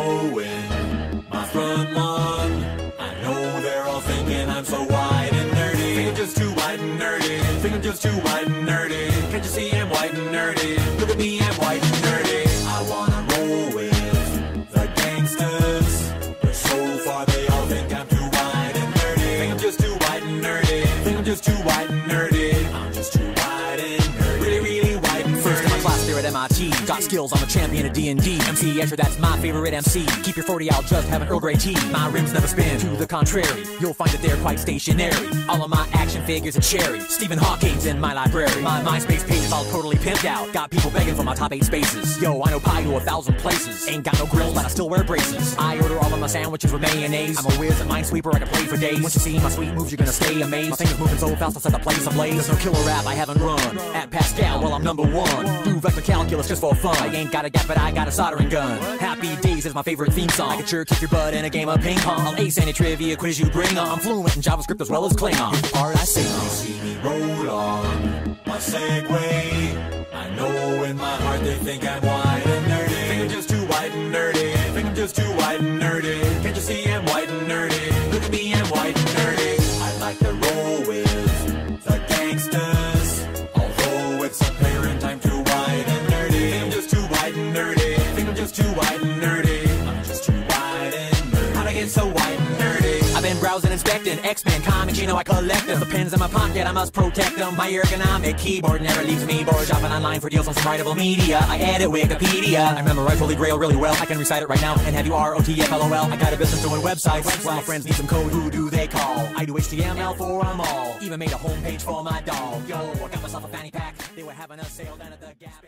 mowing my front lawn. I know they're all thinking I'm so wide and nerdy. Think I'm just too wide and nerdy. Think I'm just too wide and nerdy. Can't you see I'm wide and nerdy? Look at me, I'm wide and nerdy. I wanna roll with the gangsters, but so far they all think I'm too wide and nerdy. Think I'm just too wide and nerdy. Think I'm just too wide. At MIT. Got skills, I'm a champion of D&D. MC Escher, that's my favorite MC. Keep your 40 out, just have an Earl Grey tea. My rims never spin. To the contrary, you'll find that they're quite stationary. All of my action figures are cherry. Stephen Hawking's in my library. My MySpace page is all totally pimped out. Got people begging for my top eight spaces. Yo, I know pi to a thousand places. Ain't got no grills, but I still wear braces. I order all of my sandwiches with mayonnaise. I'm a whiz at Minesweeper, I can play for days. Once you see my sweet moves, you're gonna stay amazed. My fingers moving so fast, I'll set the place ablaze. There's no killer rap I haven't run. At well, I'm number one. Do vector calculus just for fun. I ain't got a gap, but I got a soldering gun. Happy Days is my favorite theme song. I can sure kick your butt in a game of ping pong. I'll ace any trivia quiz you bring on. I'm fluent in JavaScript as well as Klingon. Art I sing on. see me roll on my Segway. I know in my heart they think I'm white and nerdy. Think I'm just too white and nerdy. Think I'm just too white and nerdy. Browsing, inspecting X-Men comics, you know I collect them. The pens in my pocket, I must protect them. My ergonomic keyboard never leaves me bored. Shopping online for deals on some writable media. I edit Wikipedia. I memorize Holy Grail really well. I can recite it right now and have you R-O-T-F-L-O-L. I got a business doing websites. My friends need some code. Who do they call? I do HTML for them all. Even made a homepage for my dog. Yo, I got myself a fanny pack. They were having a sale down at the Gap.